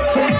Yeah.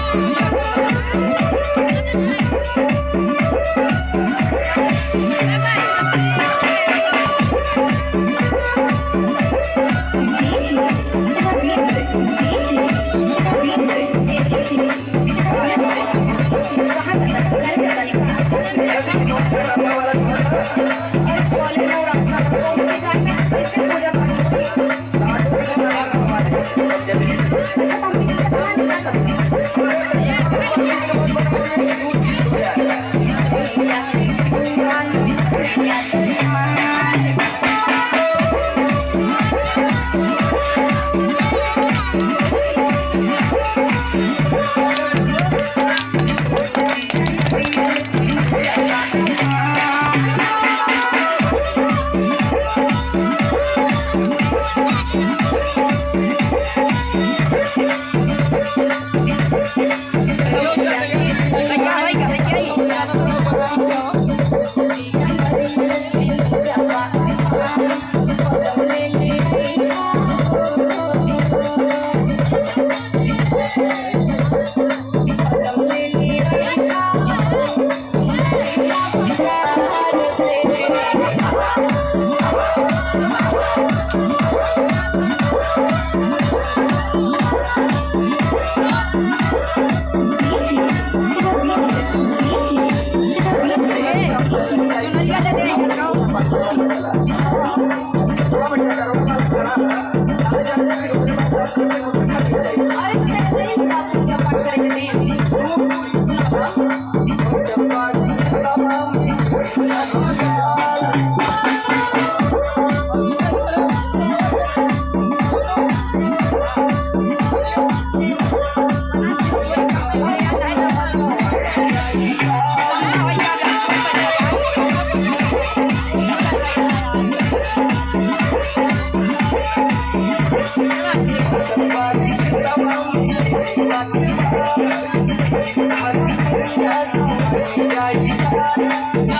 Oh,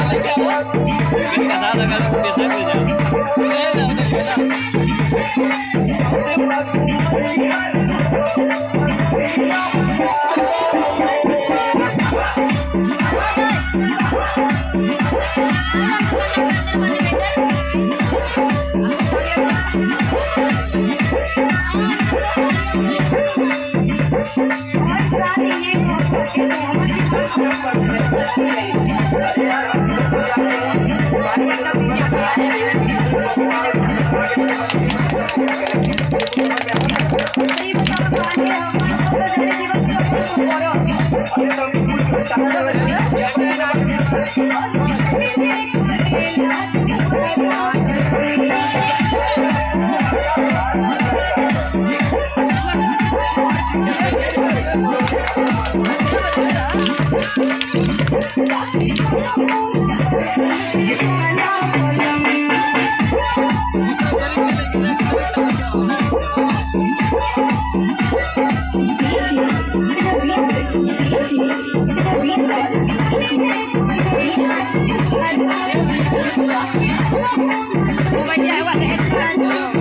Casada, cara, não, deixa Yeah. Bumanya awak ke headphone.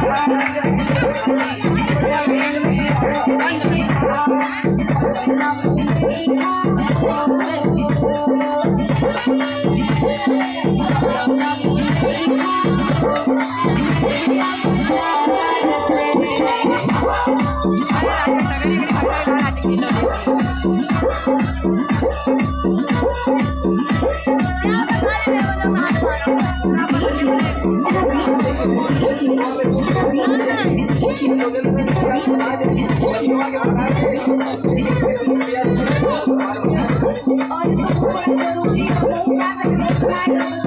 eu Thank you.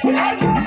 Hey!